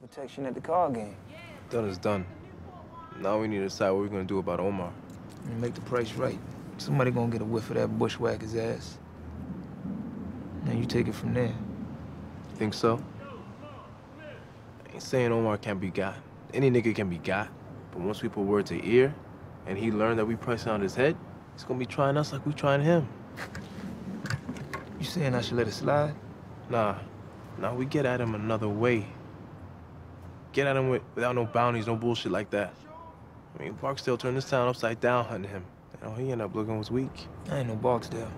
had protection at the car game. Done is done. Now we need to decide what we're gonna do about Omar. And make the price right. Somebody gonna get a whiff of that bushwhacker's ass. Then you take it from there. Think so? I ain't saying Omar can't be got. Any nigga can be got. But once we put word to ear, and he learned that we pricing on his head, he's gonna be trying us like we trying him. You saying I should let it slide? Nah. Now we get at him another way. Get at him with, without no bounties, no bullshit like that. I mean, Barksdale turned this town upside down hunting him. You know, he ended up looking was weak. I ain't no Barksdale.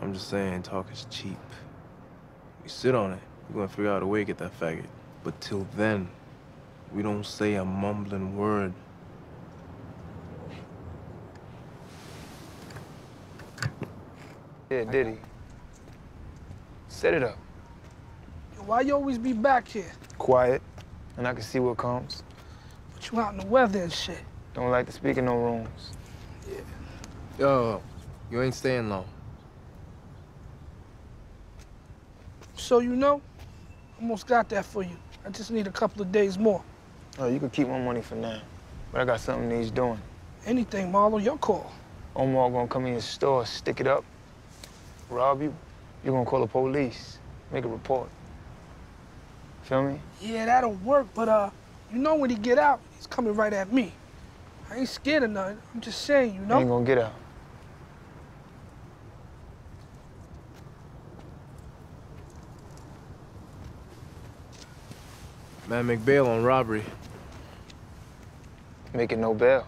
I'm just saying, talk is cheap. We sit on it. We're gonna figure out a way to get that faggot. But till then, we don't say a mumbling word. Yeah, did he? Set it up. Why you always be back here? Quiet, and I can see what comes. But you out in the weather and shit. Don't like to speak in no rooms. Yeah. Yo, you ain't staying long. So you know, almost got that for you. I just need a couple of days more. Oh, you can keep my money for now. But I got something needs doing. Anything, Marlo, your call. Omar gonna come in your store, stick it up, rob you. You're gonna call the police, make a report. Feel me? Yeah, that'll work, but uh, you know when he get out, he's coming right at me. I ain't scared of nothing. I'm just saying, you You know? ain't gonna get out. Man, make bail on robbery. Make it no bail.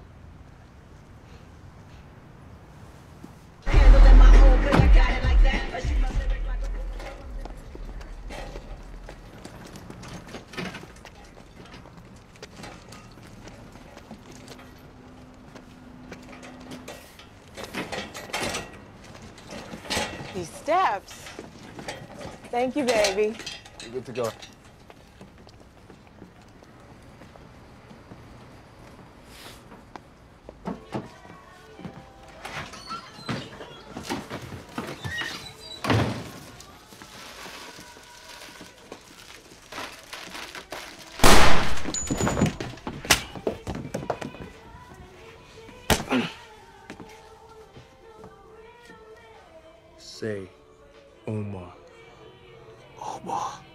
These steps. Thank you, baby. You're good to go. say Omar. Omar.